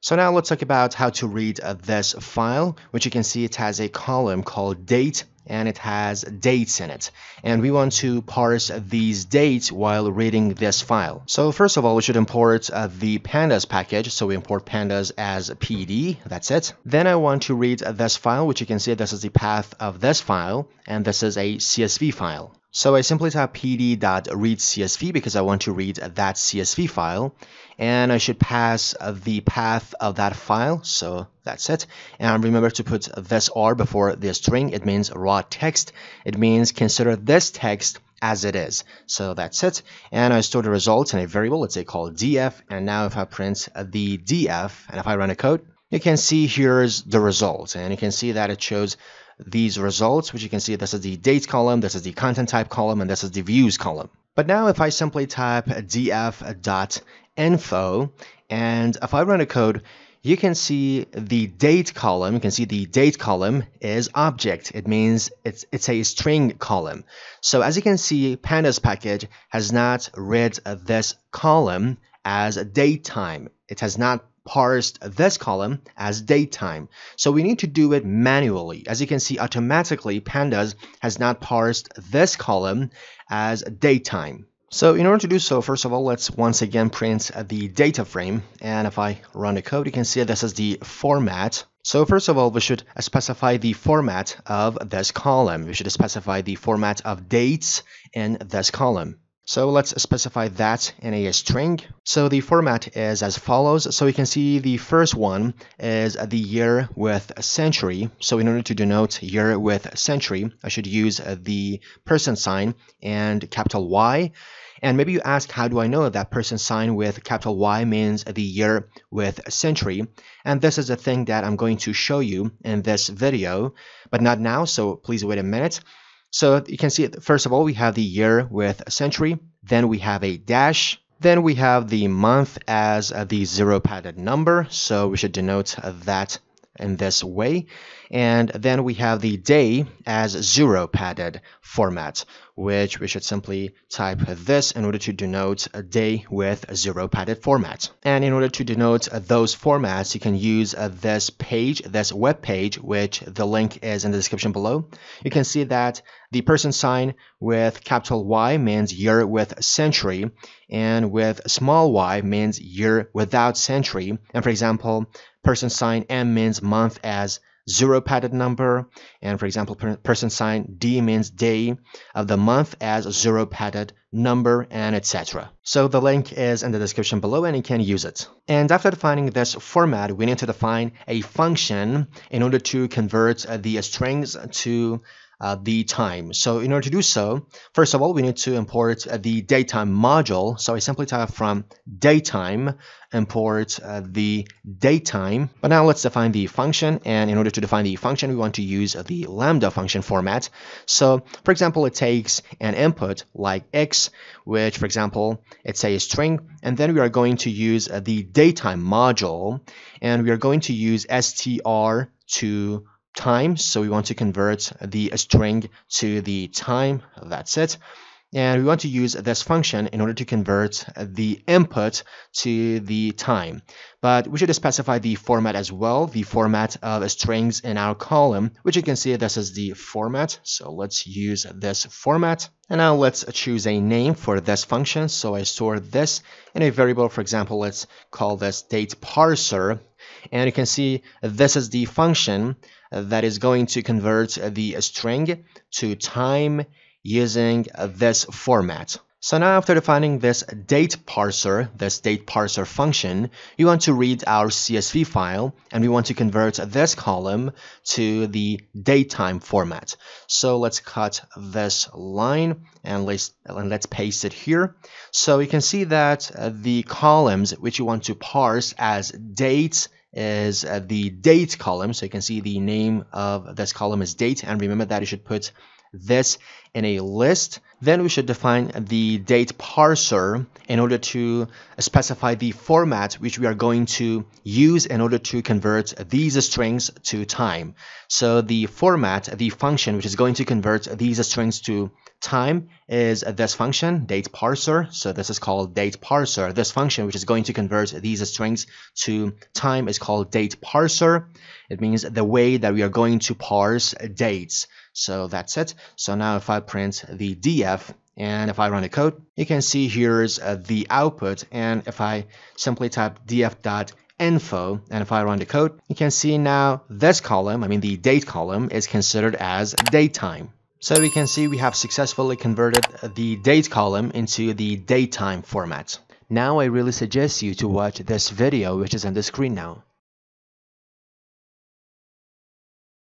So now let's talk about how to read uh, this file, which you can see it has a column called date and it has dates in it. And we want to parse these dates while reading this file. So first of all, we should import uh, the pandas package. So we import pandas as PD, that's it. Then I want to read this file, which you can see this is the path of this file, and this is a CSV file. So I simply type pd.readcsv because I want to read that CSV file and I should pass the path of that file. So that's it. And remember to put this r before the string. It means raw text. It means consider this text as it is. So that's it. And I store the results in a variable let's say called df and now if I print the df and if I run a code you can see here's the result. And you can see that it shows these results, which you can see this is the date column, this is the content type column, and this is the views column. But now if I simply type df.info, and if I run a code, you can see the date column, you can see the date column is object. It means it's, it's a string column. So as you can see, pandas package has not read this column as a date time. It has not parsed this column as datetime. So we need to do it manually. As you can see, automatically pandas has not parsed this column as datetime. So in order to do so, first of all, let's once again print the data frame. And if I run the code, you can see this is the format. So first of all, we should specify the format of this column. We should specify the format of dates in this column. So let's specify that in a string. So the format is as follows. So you can see the first one is the year with century. So in order to denote year with century, I should use the person sign and capital Y. And maybe you ask, how do I know that person sign with capital Y means the year with century? And this is a thing that I'm going to show you in this video, but not now, so please wait a minute. So you can see, first of all, we have the year with a century. Then we have a dash. Then we have the month as uh, the zero padded number. So we should denote that in this way. And then we have the day as zero padded format, which we should simply type this in order to denote a day with a zero padded format. And in order to denote those formats, you can use this page, this web page, which the link is in the description below. You can see that the person sign with capital Y means year with century, and with small y means year without century. And for example, person sign M means month as zero padded number. And for example, person sign D means day of the month as a zero padded number and etc. So the link is in the description below and you can use it. And after defining this format, we need to define a function in order to convert the strings to uh, the time. So in order to do so, first of all, we need to import uh, the datetime module. So I simply type from datetime, import uh, the datetime. But now let's define the function. And in order to define the function, we want to use the lambda function format. So for example, it takes an input like x, which for example, it's a string. And then we are going to use uh, the datetime module. And we are going to use str to time. So we want to convert the string to the time. That's it. And we want to use this function in order to convert the input to the time. But we should specify the format as well, the format of strings in our column, which you can see this is the format. So let's use this format. And now let's choose a name for this function. So I store this in a variable. For example, let's call this date parser. And you can see this is the function that is going to convert the string to time using this format. So now after defining this date parser, this date parser function, you want to read our CSV file and we want to convert this column to the datetime format. So let's cut this line and let's, and let's paste it here. So you can see that uh, the columns which you want to parse as dates is uh, the date column. So you can see the name of this column is date. And remember that you should put this in a list. Then we should define the date parser in order to specify the format which we are going to use in order to convert these strings to time. So the format, the function which is going to convert these strings to time is this function, date parser. So this is called date parser. This function, which is going to convert these strings to time, is called date parser. It means the way that we are going to parse dates. So that's it. So now if I print the df and if I run the code, you can see here's uh, the output. And if I simply type df.info and if I run the code, you can see now this column, I mean the date column, is considered as date time. So we can see we have successfully converted the date column into the datetime format. Now I really suggest you to watch this video which is on the screen now.